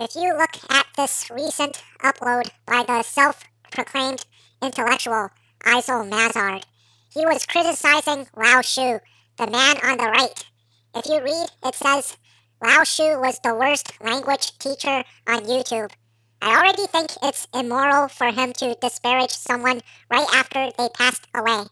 If you look at this recent upload by the self proclaimed intellectual Eisel Mazard, he was criticizing Lao Shu, the man on the right. If you read, it says Lao Shu was the worst language teacher on YouTube. I already think it's immoral for him to disparage someone right after they passed away.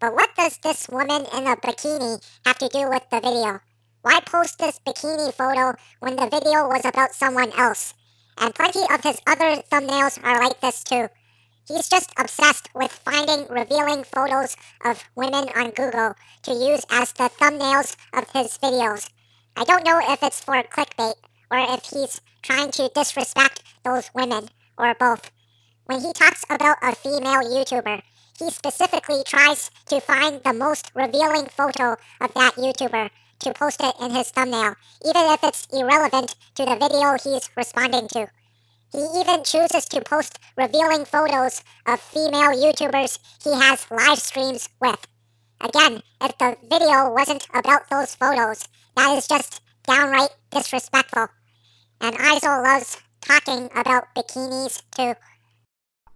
But what does this woman in a bikini have to do with the video? Why post this bikini photo when the video was about someone else? And plenty of his other thumbnails are like this too. He's just obsessed with finding revealing photos of women on Google to use as the thumbnails of his videos. I don't know if it's for clickbait or if he's trying to disrespect those women or both. When he talks about a female YouTuber, he specifically tries to find the most revealing photo of that YouTuber to post it in his thumbnail, even if it's irrelevant to the video he's responding to. He even chooses to post revealing photos of female YouTubers he has live streams with. Again, if the video wasn't about those photos, that is just downright disrespectful. And Eisel loves talking about bikinis too.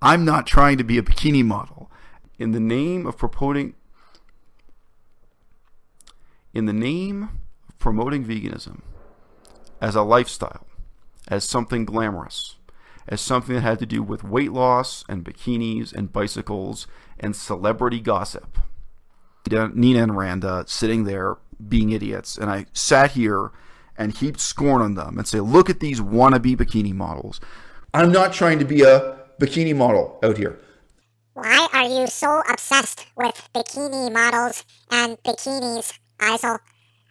I'm not trying to be a bikini model. In the name of promoting in the name of promoting veganism as a lifestyle, as something glamorous, as something that had to do with weight loss and bikinis and bicycles and celebrity gossip. Nina and Randa sitting there being idiots, and I sat here and heaped scorn on them and say, look at these wannabe bikini models. I'm not trying to be a bikini model out here. Why are you so obsessed with bikini models and bikinis Eisel.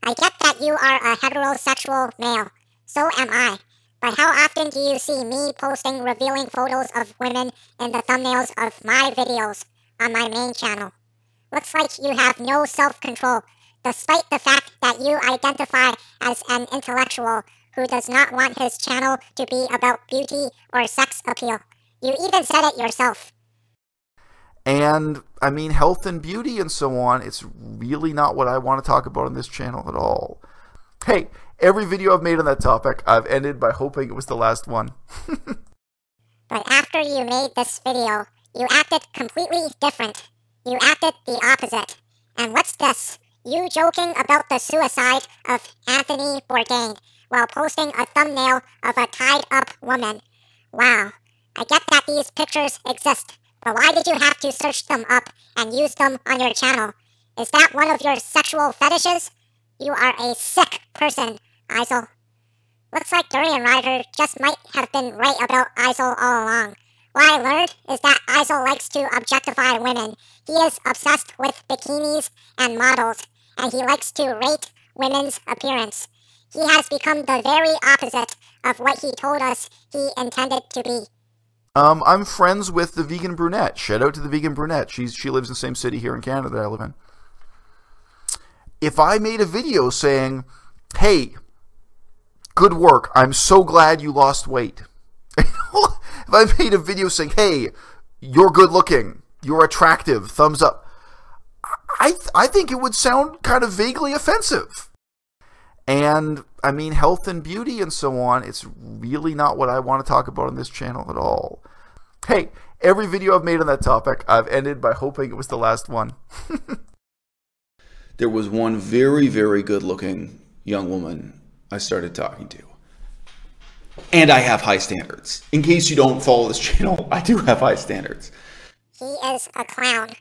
I get that you are a heterosexual male. So am I. But how often do you see me posting revealing photos of women in the thumbnails of my videos on my main channel? Looks like you have no self-control, despite the fact that you identify as an intellectual who does not want his channel to be about beauty or sex appeal. You even said it yourself. And I mean, health and beauty and so on, it's really not what I want to talk about on this channel at all. Hey, every video I've made on that topic, I've ended by hoping it was the last one. but after you made this video, you acted completely different. You acted the opposite. And what's this? You joking about the suicide of Anthony Bourdain while posting a thumbnail of a tied up woman. Wow. I get that these pictures exist, but why did you have to search them up and use them on your channel? Is that one of your sexual fetishes? You are a sick person, Eisel. Looks like Durian Rider just might have been right about Eisel all along. What I learned is that Eisel likes to objectify women. He is obsessed with bikinis and models, and he likes to rate women's appearance. He has become the very opposite of what he told us he intended to be. Um, I'm friends with the vegan brunette. Shout out to the vegan brunette. She's she lives in the same city here in Canada that I live in. If I made a video saying, "Hey, good work. I'm so glad you lost weight." if I made a video saying, "Hey, you're good looking. You're attractive. Thumbs up." I I think it would sound kind of vaguely offensive. And I mean, health and beauty and so on, it's really not what I want to talk about on this channel at all. Hey, every video I've made on that topic, I've ended by hoping it was the last one. there was one very, very good looking young woman I started talking to. And I have high standards. In case you don't follow this channel, I do have high standards. He is a clown.